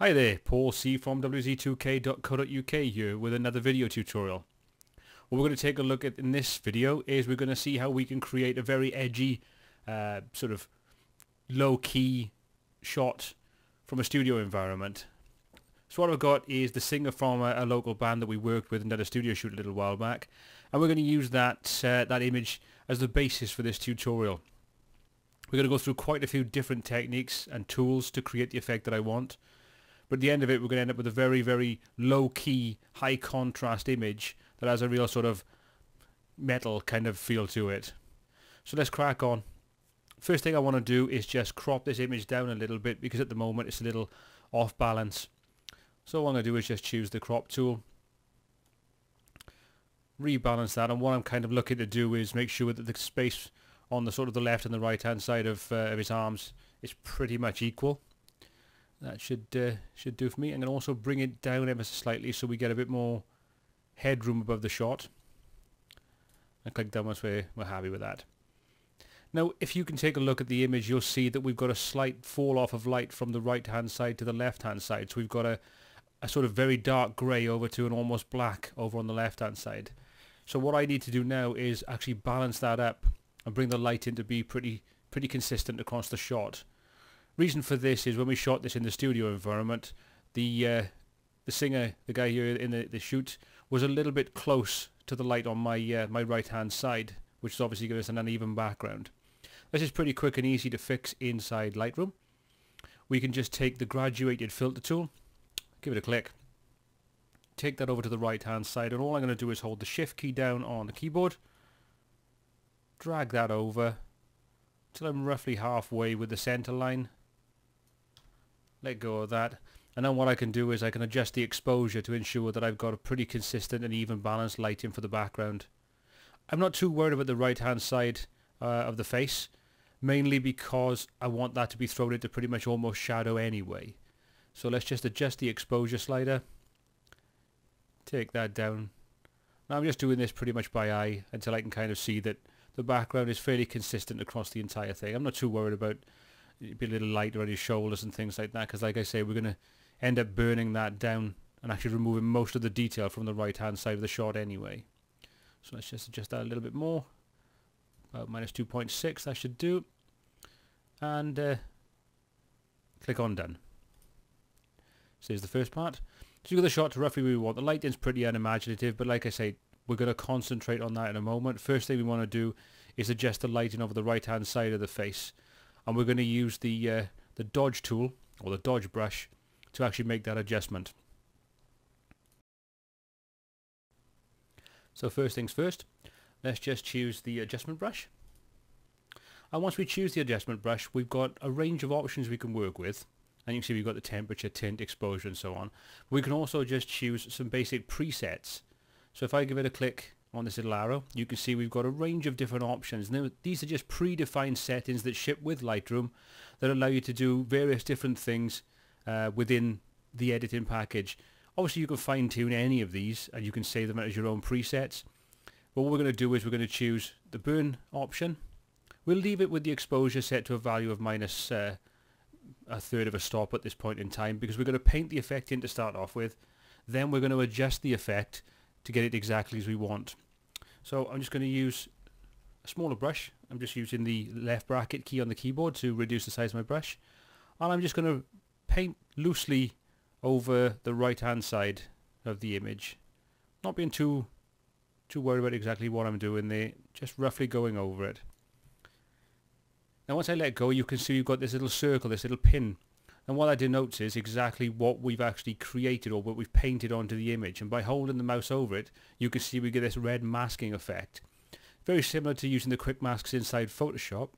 Hi there, Paul C from wz2k.co.uk here with another video tutorial. What we're going to take a look at in this video is we're going to see how we can create a very edgy, uh, sort of low-key shot from a studio environment. So what I've got is the singer from a, a, local band that we worked with and did a studio shoot a little while back. And we're going to use that, uh, that image as the basis for this tutorial. We're going to go through quite a few different techniques and tools to create the effect that I want. But at the end of it, we're going to end up with a very, very low-key, high-contrast image that has a real sort of metal kind of feel to it. So let's crack on. First thing I want to do is just crop this image down a little bit because at the moment it's a little off balance. So what I'm going to do is just choose the crop tool, rebalance that, and what I'm kind of looking to do is make sure that the space on the sort of the left and the right hand side of, uh, of his arms is pretty much equal. That should uh, should do for me. I'm going to also bring it down ever so slightly so we get a bit more headroom above the shot. And click done once we're, we're happy with that. Now, if you can take a look at the image, you'll see that we've got a slight fall off of light from the right-hand side to the left-hand side. So we've got a, a sort of very dark grey over to an almost black over on the left-hand side. So what I need to do now is actually balance that up and bring the light in to be pretty pretty consistent across the shot. Reason for this is when we shot this in the studio environment, the uh, the singer, the guy here in the, the shoot, was a little bit close to the light on my uh, my right hand side, which is obviously gives us an uneven background. This is pretty quick and easy to fix inside Lightroom. We can just take the graduated filter tool, give it a click, take that over to the right hand side and all I'm going to do is hold the shift key down on the keyboard, drag that over till I'm roughly halfway with the center line, let go of that and then what I can do is I can adjust the exposure to ensure that I've got a pretty consistent and even balanced lighting for the background. I'm not too worried about the right hand side uh, of the face mainly because I want that to be thrown into pretty much almost shadow anyway. So let's just adjust the exposure slider. Take that down. Now I'm just doing this pretty much by eye until I can kind of see that the background is fairly consistent across the entire thing. I'm not too worried about be a little light on his shoulders and things like that because like I say we're going to end up burning that down and actually removing most of the detail from the right hand side of the shot anyway. So let's just adjust that a little bit more. About minus 2.6 that should do. And uh, click on done. So here's the first part. So you've got the shot to roughly where we want. The lighting's pretty unimaginative, but like I say, we're going to concentrate on that in a moment. First thing we want to do is adjust the lighting over the right hand side of the face. And we're going to use the, uh, the dodge tool, or the dodge brush, to actually make that adjustment. So first things first, let's just choose the adjustment brush. And once we choose the adjustment brush, we've got a range of options we can work with. And you can see we've got the temperature, tint, exposure and so on. We can also just choose some basic presets. So if I give it a click on this little arrow, you can see we've got a range of different options. Now, these are just predefined settings that ship with Lightroom that allow you to do various different things uh, within the editing package. Obviously you can fine tune any of these and you can save them as your own presets. But what we're going to do is we're going to choose the burn option. We'll leave it with the exposure set to a value of minus uh, a third of a stop at this point in time because we're going to paint the effect in to start off with. Then we're going to adjust the effect to get it exactly as we want. So I'm just going to use a smaller brush. I'm just using the left bracket key on the keyboard to reduce the size of my brush. And I'm just going to paint loosely over the right hand side of the image. Not being too too worried about exactly what I'm doing there, just roughly going over it. Now once I let go you can see you've got this little circle, this little pin. And what that denotes is exactly what we've actually created or what we've painted onto the image. And by holding the mouse over it, you can see we get this red masking effect. Very similar to using the quick masks inside Photoshop.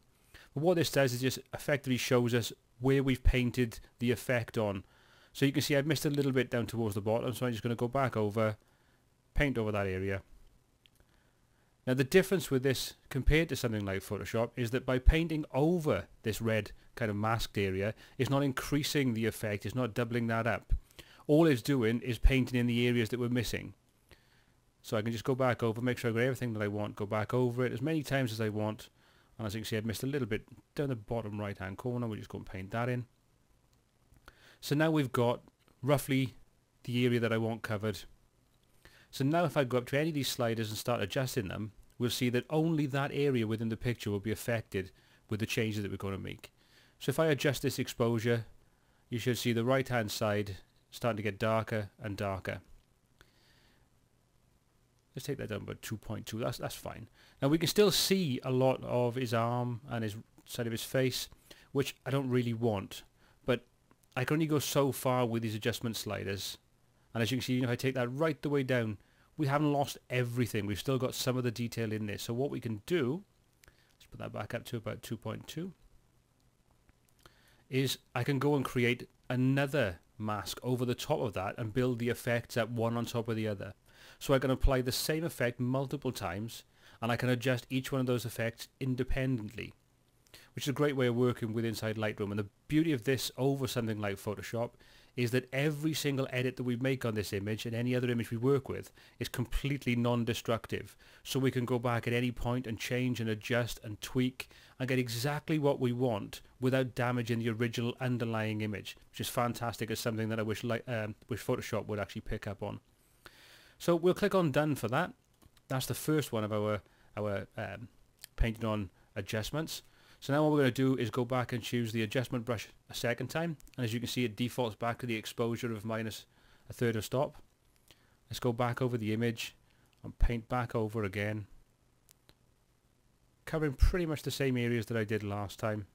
But what this does is just effectively shows us where we've painted the effect on. So you can see I've missed a little bit down towards the bottom, so I'm just going to go back over, paint over that area. Now the difference with this compared to something like Photoshop is that by painting over this red kind of masked area, it's not increasing the effect, it's not doubling that up. All it's doing is painting in the areas that we're missing. So I can just go back over, make sure I've got everything that I want, go back over it as many times as I want, and as you can see, I've missed a little bit down the bottom right hand corner. We'll just go and paint that in. So now we've got roughly the area that I want covered. So now if I go up to any of these sliders and start adjusting them, we'll see that only that area within the picture will be affected with the changes that we're going to make. So if I adjust this exposure, you should see the right hand side starting to get darker and darker. Let's take that down by 2.2, that's, that's fine. Now we can still see a lot of his arm and his side of his face, which I don't really want. But I can only go so far with these adjustment sliders. And as you can see, if I take that right the way down, we haven't lost everything. We've still got some of the detail in there. So what we can do, let's put that back up to about 2.2, is I can go and create another mask over the top of that and build the effects up one on top of the other. So I can apply the same effect multiple times and I can adjust each one of those effects independently which is a great way of working with inside Lightroom and the beauty of this over something like Photoshop is that every single edit that we make on this image and any other image we work with is completely non-destructive. So we can go back at any point and change and adjust and tweak and get exactly what we want without damaging the original underlying image, which is fantastic. It's something that I wish, um, wish Photoshop would actually pick up on. So we'll click on done for that. That's the first one of our, our um, painting on adjustments. So now what we're going to do is go back and choose the adjustment brush a second time. And as you can see, it defaults back to the exposure of minus a third of stop. Let's go back over the image and paint back over again. Covering pretty much the same areas that I did last time.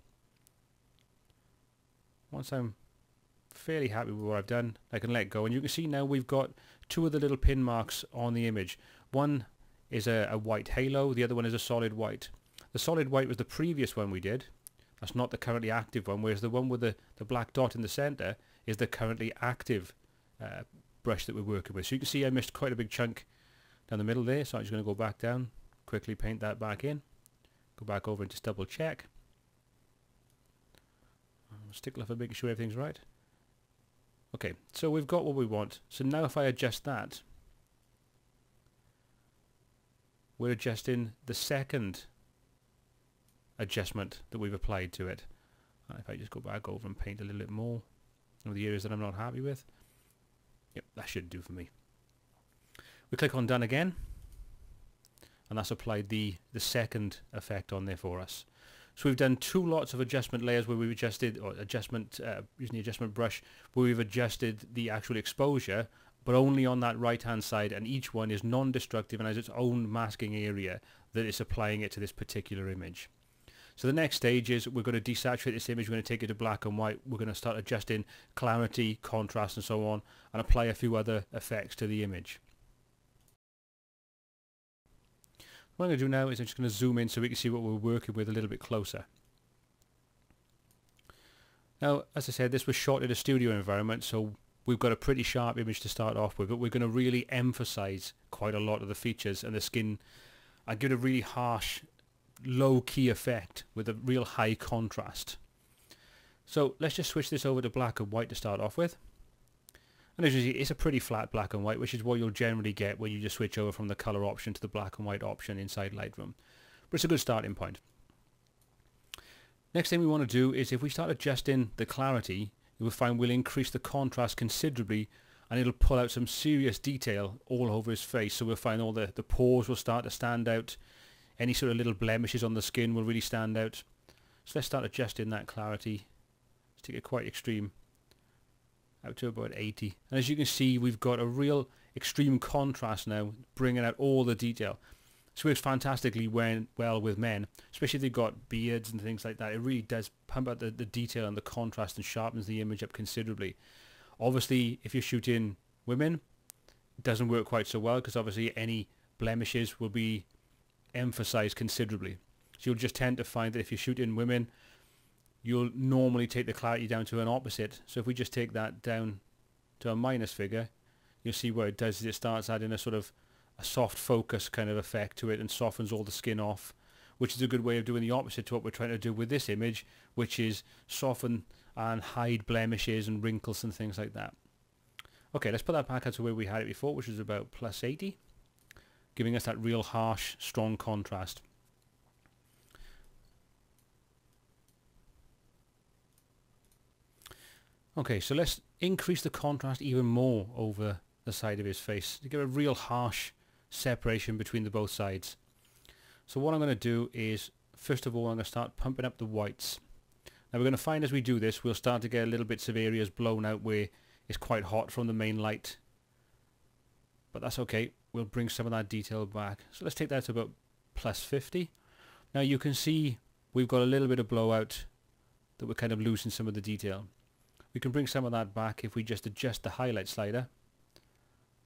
Once I'm fairly happy with what I've done, I can let go. And you can see now we've got two of the little pin marks on the image. One is a, a white halo, the other one is a solid white. The solid white was the previous one we did. That's not the currently active one, whereas the one with the, the black dot in the center is the currently active uh, brush that we're working with. So you can see I missed quite a big chunk down the middle there, so I'm just going to go back down, quickly paint that back in, go back over and just double check. Stickler for making sure everything's right. Okay, so we've got what we want. So now if I adjust that, we're adjusting the second adjustment that we've applied to it. And if I just go back over and paint a little bit more of the areas that I'm not happy with, yep, that should do for me. We click on done again, and that's applied the, the second effect on there for us. So we've done two lots of adjustment layers where we've adjusted, or adjustment, uh, using the adjustment brush, where we've adjusted the actual exposure, but only on that right hand side, and each one is non-destructive and has its own masking area that is applying it to this particular image. So the next stage is we're going to desaturate this image, we're going to take it to black and white, we're going to start adjusting clarity, contrast and so on, and apply a few other effects to the image. What I'm going to do now is I'm just going to zoom in so we can see what we're working with a little bit closer. Now, as I said, this was shot in a studio environment, so we've got a pretty sharp image to start off with, but we're going to really emphasize quite a lot of the features and the skin and give it a really harsh low key effect with a real high contrast. So let's just switch this over to black and white to start off with. And as you see, it's a pretty flat black and white, which is what you'll generally get when you just switch over from the color option to the black and white option inside Lightroom. But it's a good starting point. Next thing we want to do is if we start adjusting the clarity, you will find we'll increase the contrast considerably and it'll pull out some serious detail all over his face. So we'll find all the, the pores will start to stand out. Any sort of little blemishes on the skin will really stand out. So let's start adjusting that clarity. Let's take it quite extreme. Out to about 80. And as you can see, we've got a real extreme contrast now, bringing out all the detail. This works fantastically when, well with men, especially if they've got beards and things like that. It really does pump out the, the detail and the contrast and sharpens the image up considerably. Obviously, if you're shooting women, it doesn't work quite so well because obviously any blemishes will be emphasized considerably. So you'll just tend to find that if you shoot in women, you'll normally take the clarity down to an opposite. So if we just take that down to a minus figure, you'll see what it does is it starts adding a sort of a soft focus kind of effect to it and softens all the skin off, which is a good way of doing the opposite to what we're trying to do with this image, which is soften and hide blemishes and wrinkles and things like that. Okay, let's put that back out to where we had it before, which is about plus 80 giving us that real harsh, strong contrast. Okay, so let's increase the contrast even more over the side of his face to get a real harsh separation between the both sides. So what I'm going to do is, first of all, I'm going to start pumping up the whites. Now we're going to find as we do this, we'll start to get a little bits of areas blown out where it's quite hot from the main light. But that's okay. We'll bring some of that detail back. So let's take that to about plus 50. Now you can see we've got a little bit of blowout that we're kind of losing some of the detail. We can bring some of that back if we just adjust the highlight slider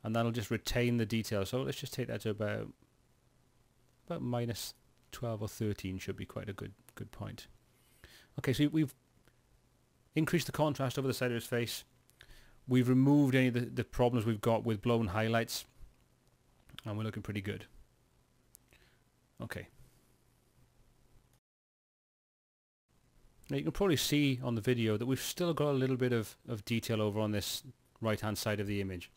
and that'll just retain the detail. So let's just take that to about about minus 12 or 13 should be quite a good good point. Okay, so we've increased the contrast over the side of his face. We've removed any of the, the problems we've got with blown highlights and we're looking pretty good. Okay. Now you can probably see on the video that we've still got a little bit of, of detail over on this right hand side of the image.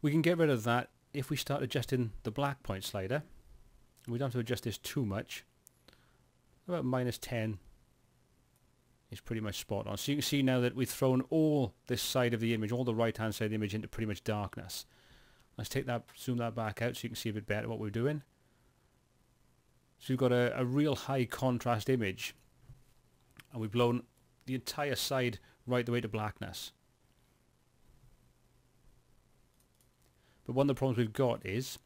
We can get rid of that if we start adjusting the black point slider. We don't have to adjust this too much. About minus 10 is pretty much spot on. So you can see now that we've thrown all this side of the image, all the right hand side of the image into pretty much darkness. Let's take that, zoom that back out so you can see a bit better what we're doing. So we've got a, a real high contrast image and we've blown the entire side right the way to blackness. But one of the problems we've got is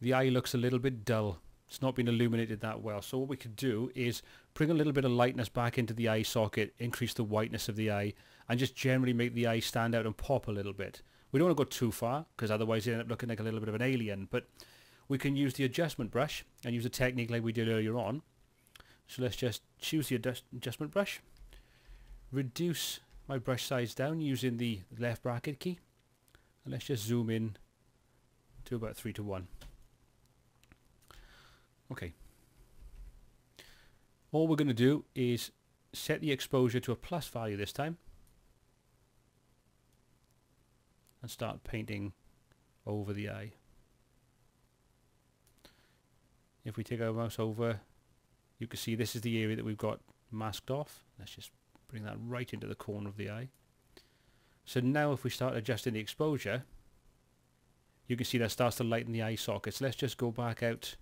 the eye looks a little bit dull. It's not been illuminated that well. So what we could do is bring a little bit of lightness back into the eye socket, increase the whiteness of the eye, and just generally make the eye stand out and pop a little bit. We don't want to go too far, because otherwise you end up looking like a little bit of an alien. But we can use the adjustment brush and use a technique like we did earlier on so let's just choose the adjustment brush, reduce my brush size down using the left bracket key, and let's just zoom in to about 3 to 1. Okay. All we're going to do is set the exposure to a plus value this time and start painting over the eye. If we take our mouse over you can see this is the area that we've got masked off. Let's just bring that right into the corner of the eye. So now if we start adjusting the exposure, you can see that starts to lighten the eye sockets. Let's just go back out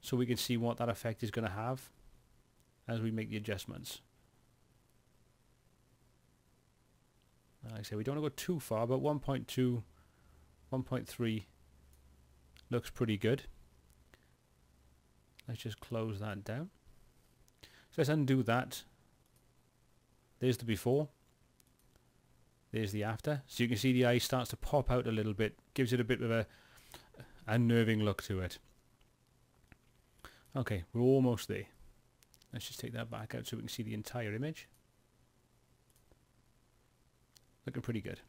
so we can see what that effect is going to have as we make the adjustments. Like I say, we don't want to go too far, but 1.2, 1.3 looks pretty good. Let's just close that down. So let's undo that. There's the before. There's the after. So you can see the eye starts to pop out a little bit. Gives it a bit of a unnerving look to it. Okay, we're almost there. Let's just take that back out so we can see the entire image. Looking pretty good.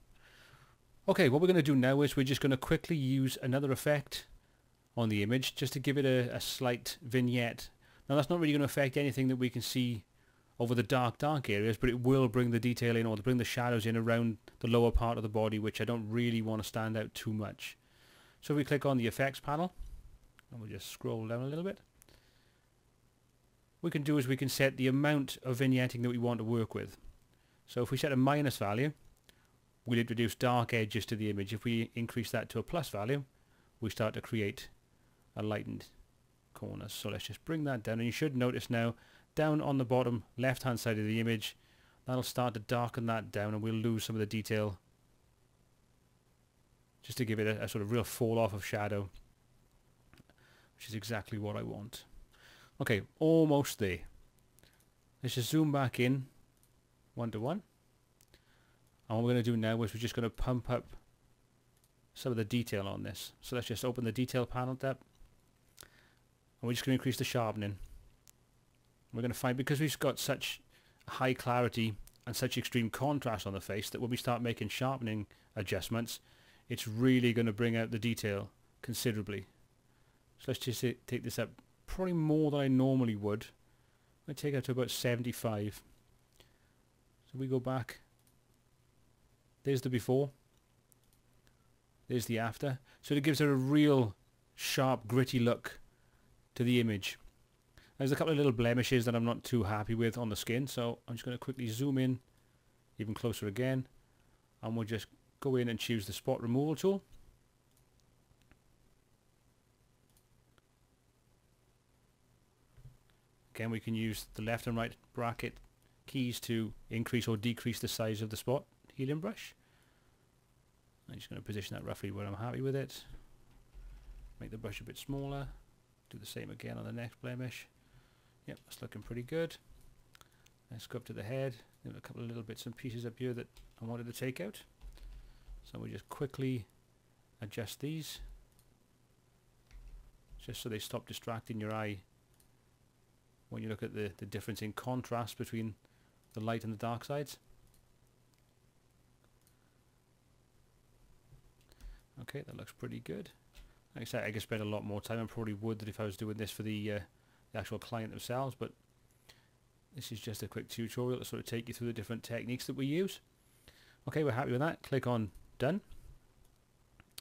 Okay, what we're going to do now is we're just going to quickly use another effect on the image just to give it a, a slight vignette. Now that's not really going to affect anything that we can see over the dark, dark areas, but it will bring the detail in or bring the shadows in around the lower part of the body, which I don't really want to stand out too much. So we click on the effects panel, and we'll just scroll down a little bit. What we can do is we can set the amount of vignetting that we want to work with. So if we set a minus value, we'll introduce dark edges to the image. If we increase that to a plus value, we start to create a lightened corner. So let's just bring that down and you should notice now down on the bottom left hand side of the image that'll start to darken that down and we'll lose some of the detail just to give it a, a sort of real fall off of shadow which is exactly what I want. Okay, almost there. Let's just zoom back in one to one. And what we're going to do now is we're just going to pump up some of the detail on this. So let's just open the detail panel tab and we're just going to increase the sharpening. We're going to find, because we've got such high clarity and such extreme contrast on the face that when we start making sharpening adjustments, it's really going to bring out the detail considerably. So let's just take this up probably more than I normally would. I take it to about 75. So we go back. There's the before. There's the after. So it gives it a real sharp, gritty look to the image. There's a couple of little blemishes that I'm not too happy with on the skin, so I'm just going to quickly zoom in even closer again and we'll just go in and choose the spot removal tool Again, we can use the left and right bracket keys to increase or decrease the size of the spot healing brush. I'm just going to position that roughly where I'm happy with it. Make the brush a bit smaller. Do the same again on the next blemish. Yep, that's looking pretty good. Let's go up to the head. There a couple of little bits and pieces up here that I wanted to take out. So we just quickly adjust these just so they stop distracting your eye when you look at the, the difference in contrast between the light and the dark sides. Okay, that looks pretty good. Like I said, I could spend a lot more time. I probably would if I was doing this for the, uh, the actual client themselves, but this is just a quick tutorial to sort of take you through the different techniques that we use. Okay, we're happy with that. Click on Done.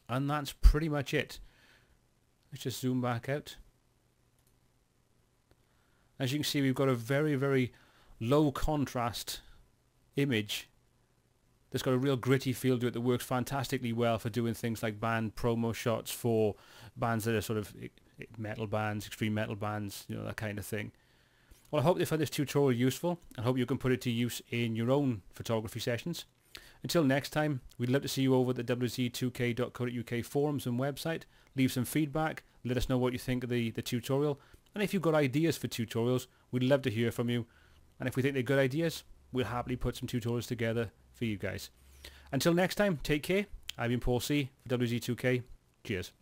And that's pretty much it. Let's just zoom back out. As you can see, we've got a very, very low contrast image that's got a real gritty feel to it that works fantastically well for doing things like band promo shots for bands that are sort of metal bands, extreme metal bands, you know, that kind of thing. Well, I hope you found this tutorial useful. I hope you can put it to use in your own photography sessions. Until next time, we'd love to see you over at the wz2k.co.uk forums and website. Leave some feedback. Let us know what you think of the, the tutorial. And if you've got ideas for tutorials, we'd love to hear from you. And if we think they're good ideas, we'll happily put some tutorials together for you guys. Until next time, take care. I've been Paul C for WZ2K. Cheers.